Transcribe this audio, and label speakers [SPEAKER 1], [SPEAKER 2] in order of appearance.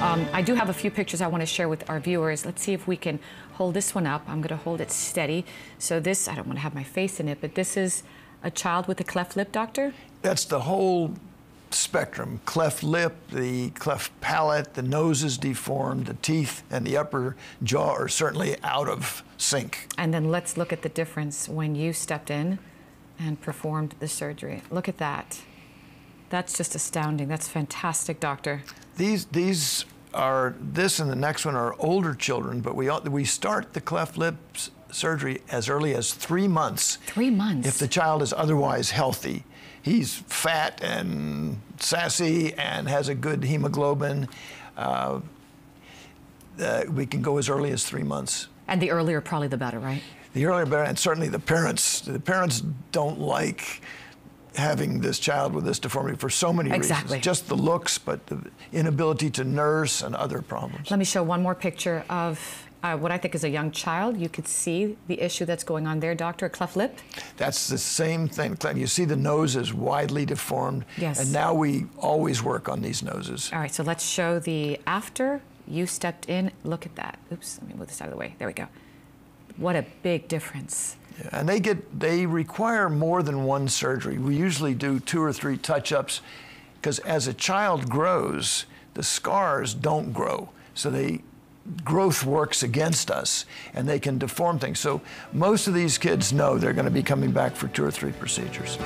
[SPEAKER 1] Um, I do have a few pictures I want to share with our viewers. Let's see if we can hold this one up. I'm going to hold it steady. So this, I don't want to have my face in it, but this is a child with a cleft lip, doctor?
[SPEAKER 2] That's the whole spectrum cleft lip, the cleft palate, the nose is deformed, the teeth and the upper jaw are certainly out of sync.
[SPEAKER 1] And then let's look at the difference when you stepped in and performed the surgery. Look at that. That's just astounding. That's fantastic, doctor.
[SPEAKER 2] These, these are, this and the next one are older children, but we, we start the cleft lips surgery as early as three months.
[SPEAKER 1] Three months?
[SPEAKER 2] If the child is otherwise healthy he's fat and sassy and has a good hemoglobin. Uh, uh, we can go as early as three months.
[SPEAKER 1] And the earlier, probably the better, right?
[SPEAKER 2] The earlier, better, and certainly the parents. The parents don't like having this child with this deformity for so many
[SPEAKER 1] exactly.
[SPEAKER 2] reasons. Just the looks, but the inability to nurse and other problems.
[SPEAKER 1] Let me show one more picture of uh, what I think is a young child. You could see the issue that's going on there, doctor, a cleft lip.
[SPEAKER 2] That's the same thing. You see the nose is widely deformed.
[SPEAKER 1] Yes.
[SPEAKER 2] And now we always work on these noses.
[SPEAKER 1] All right, so let's show the after you stepped in. Look at that. Oops, let me move this out of the way. There we go. What a big difference.
[SPEAKER 2] And they get they require more than one surgery. We usually do two or three touch-ups because as a child grows, the scars don't grow. So they growth works against us and they can deform things. So most of these kids know they're going to be coming back for two or three procedures.